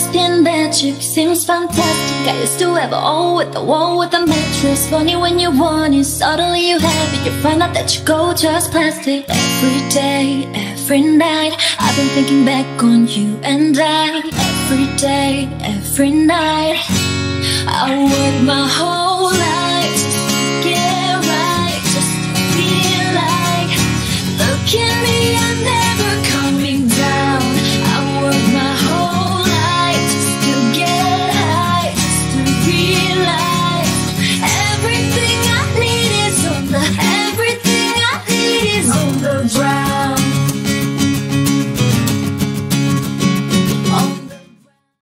lesbian magic seems fantastic. I used to have a hole with the wall with a mattress. Funny when you want it, suddenly you have it. You find out that you go just plastic Every day, every night I've been thinking back on you and I. Every day, every night I work my whole Everything I need is on the, everything I need is on the ground.